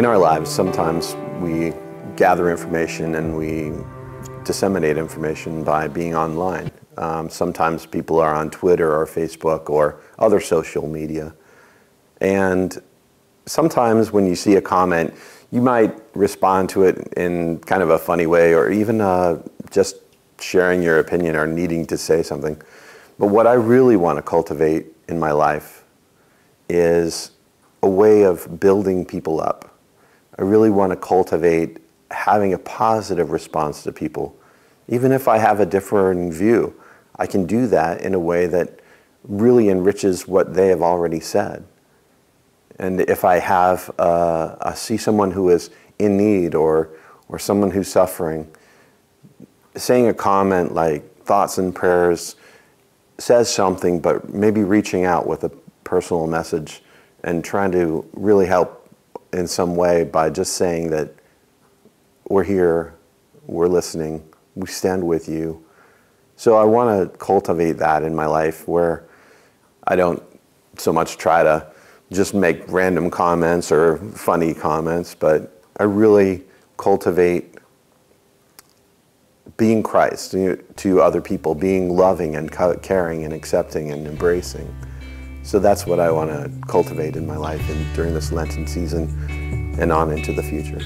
In our lives, sometimes we gather information and we disseminate information by being online. Um, sometimes people are on Twitter or Facebook or other social media. And sometimes when you see a comment, you might respond to it in kind of a funny way or even uh, just sharing your opinion or needing to say something. But what I really want to cultivate in my life is a way of building people up I really want to cultivate having a positive response to people. Even if I have a different view, I can do that in a way that really enriches what they have already said. And if I have, uh, I see someone who is in need or, or someone who's suffering, saying a comment like thoughts and prayers says something, but maybe reaching out with a personal message and trying to really help in some way by just saying that we're here, we're listening, we stand with you. So I want to cultivate that in my life where I don't so much try to just make random comments or funny comments, but I really cultivate being Christ to other people, being loving and caring and accepting and embracing. So that's what I want to cultivate in my life and during this Lenten season and on into the future.